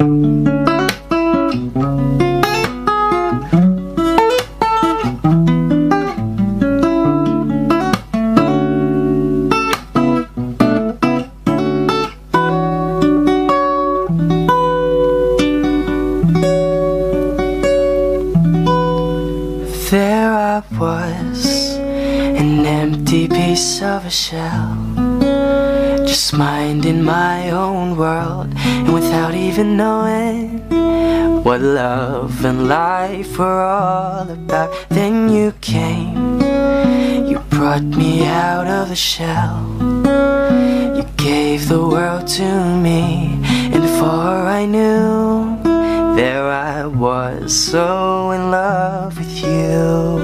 There I was, an empty piece of a shell. Just minding my own world, and without even knowing what love and life were all about. Then you came, you brought me out of the shell. You gave the world to me, and before I knew, there I was, so in love with you.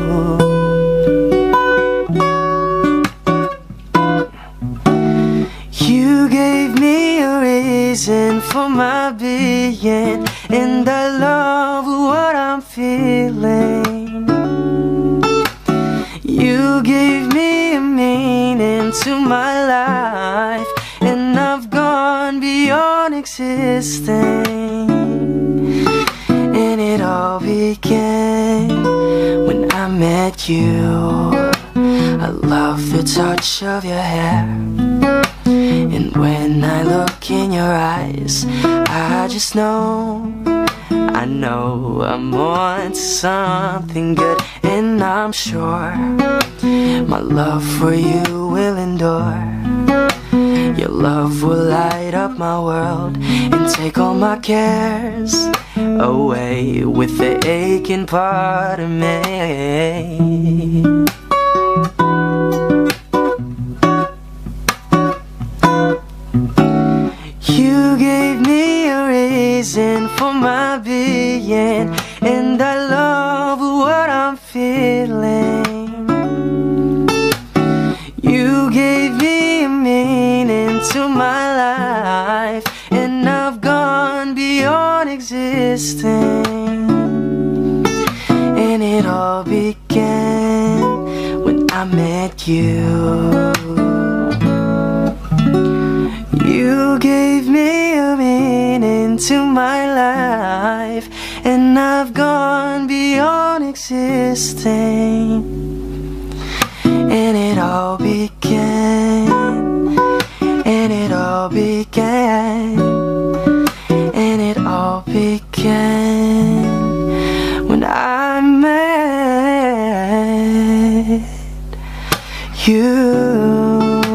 Reason for my being, and I love what I'm feeling. You gave me a meaning to my life, and I've gone beyond existing. And it all began when I met you. I love the touch of your hair. And when I look in your eyes, I just know, I know I'm on to something good, and I'm sure my love for you will endure. Your love will light up my world and take all my cares away with the aching part of me. Reason for my being, and I love what I'm feeling. You gave me meaning to my life, and I've gone beyond existing. And it all began when I met. You my life, and I've gone beyond existing. And it all began, and it all began, and it all began when I met you.